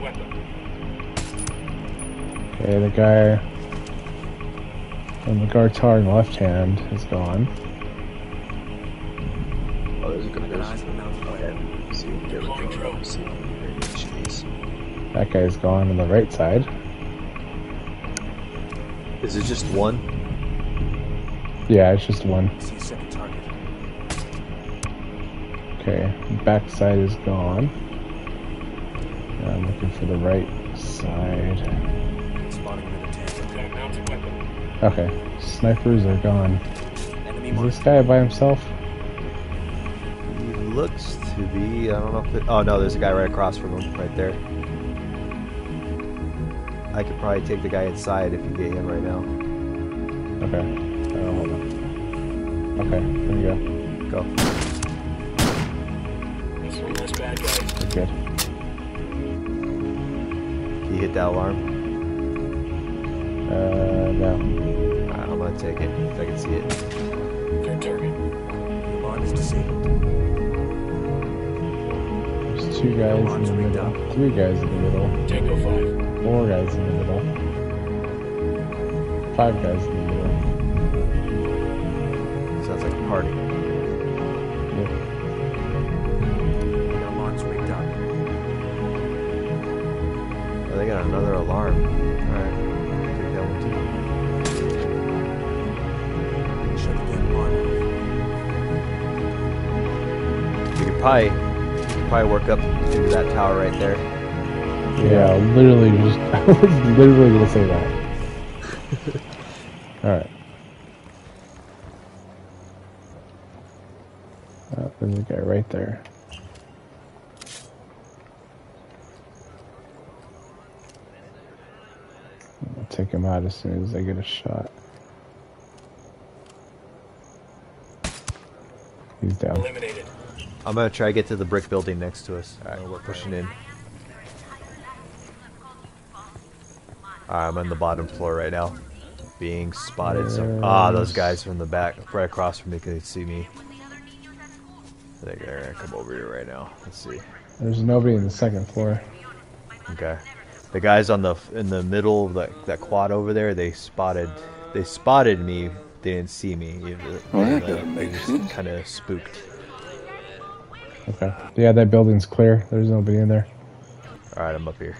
Okay, the guy on the guard tower in the left hand is gone. Oh, there's a good Got eyes on the mountain. Go ahead. See what they're looking for. See what variation is. That guy's gone on the right side. Is it just one? Yeah, it's just one. See a second target. Okay, back side is gone. Now I'm looking for the right side. Spotting another tango. Okay, snipers are gone. Is this guy by himself? He looks to be. I don't know if it. Oh no, there's a guy right across from him, right there. I could probably take the guy inside if you get him right now. Okay. Oh, hold on. Okay, there you go. Go. We're good. He hit that alarm. Uh, no. Alright, I'm gonna take it if I can see it. The alarm is disabled. There's two guys in the middle. Three guys in the middle. Tango 5. Four guys in the middle. Five guys in the middle. Sounds like a party. Yep. Got another alarm. Alright. Take that one Shut the damn alarm You could probably, you could probably work up into that tower right there. Yeah, literally just I was literally gonna say that. Alright. Uh, there's a guy right there. I'll take him out as soon as I get a shot. He's down. Eliminated. I'm gonna try to get to the brick building next to us. Alright, we're pushing in. Alright, I'm on the bottom floor right now. Being spotted. So, ah, those guys from the back, right across from me, can see me. I think they're gonna come over here right now. Let's see. There's nobody in the second floor. Okay. The guys on the in the middle of that, that quad over there, they spotted they spotted me. They didn't see me. Well, oh, that doesn't sense. Kind of spooked. Okay. Yeah, that building's clear. There's nobody in there. All right, I'm up here.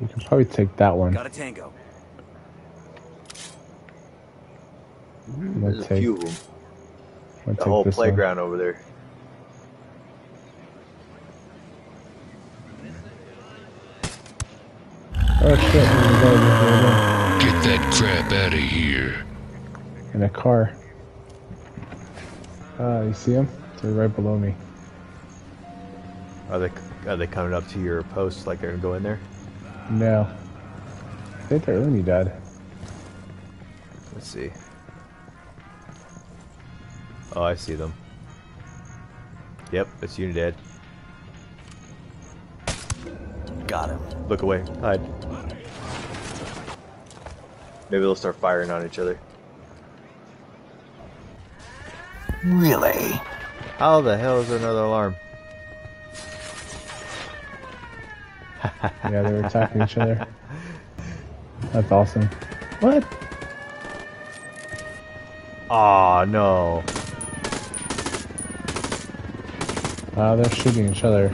you can probably take that one. Got a tango. I'm There's gonna a take, few of them. I'm gonna The take whole this one. playground over there. Oh shit! There's a guy over Get that crap out of here. in a car. Ah, you see him? They're right below me. Are they are they coming up to your post like they're gonna go in there? No. I think they're only dead. Let's see. Oh, I see them. Yep, it's Unidad. Got him. Look away. Hide. Maybe they'll start firing on each other. Really? How the hell is there another alarm? Yeah, they're attacking each other. That's awesome. What? Aw, no. Wow, they're shooting each other.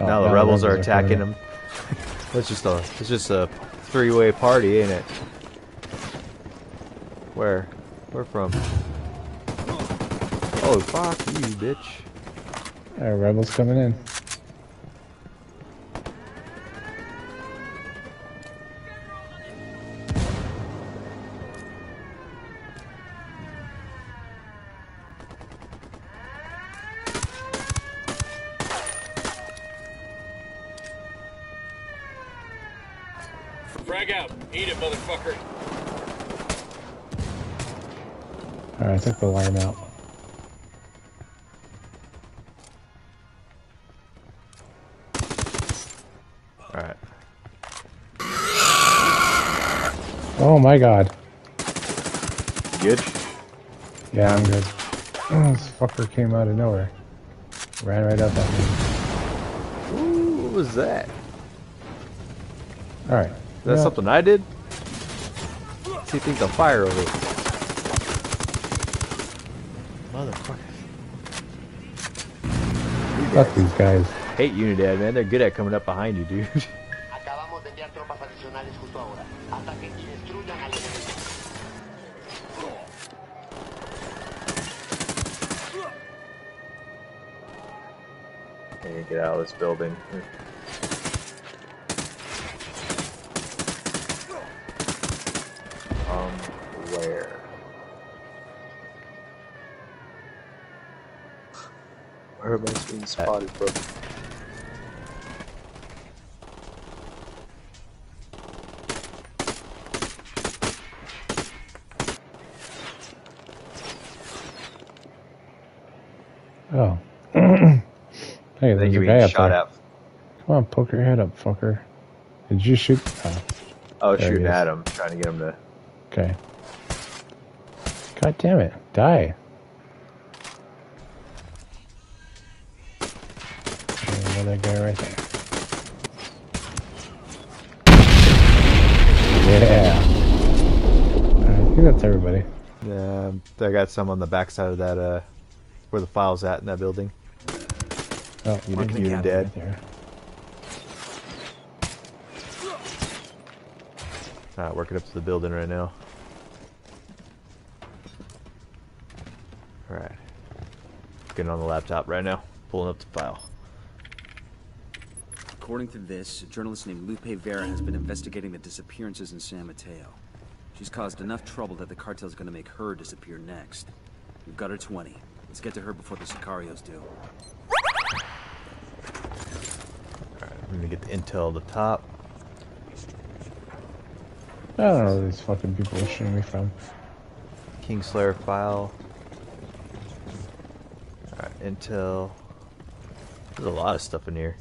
Oh, now the rebels are attacking them. It's just a it's just a three-way party, ain't it? Where? Where from? Oh fuck you, bitch! Yeah, rebels coming in. Frag out. Eat it, motherfucker. Alright, I took the alarm out. All right. Oh my god. Good. Yeah, I'm good. this fucker came out of nowhere. Ran right up at me. Ooh, what was that? Alright. Is that something I did? What's he think the fire over? Motherfucker. Fuck these guys. Hate Unidad, man. They're good at coming up behind you, dude. Acabamos de enviar tropas adicionales justo ahora. Ataquen y destruyan al enemigo. Can't get out of this building. Where? Where am I being uh, spotted, bro? Oh. hey, I think there's a you're guy being up shot there. at. Come on, poke your head up, fucker. Did you shoot? Oh, Oh, There shooting at him, trying to get him to. okay. God damn it. Die. Another guy right there. Yeah. I think that's everybody. Yeah, I got some on the backside of that, uh, where the file's at in that building. Oh, you didn't get dead. Right there. Alright, working up to the building right now. Alright. Getting on the laptop right now. Pulling up the file. According to this, a journalist named Lupe Vera has been investigating the disappearances in San Mateo. She's caused enough trouble that the cartel's gonna make her disappear next. We've got her 20. Let's get to her before the Sicarios do. Alright, I'm gonna get the intel at the top. I don't know where these fucking people are shooting me from. Kingslayer file. Alright, intel. There's a lot of stuff in here.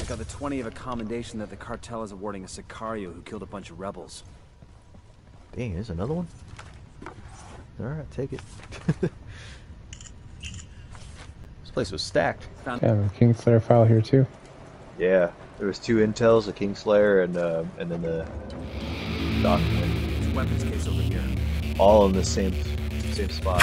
I got the 20 of a commendation that the cartel is awarding a Sicario who killed a bunch of rebels. Dang, there's another one? Alright, take it. this place was stacked. Found Yeah, I have a Kingslayer file here too. Yeah, there was two intels, a Kingslayer and uh, and then the document, weapons case over here. all in the same same spot.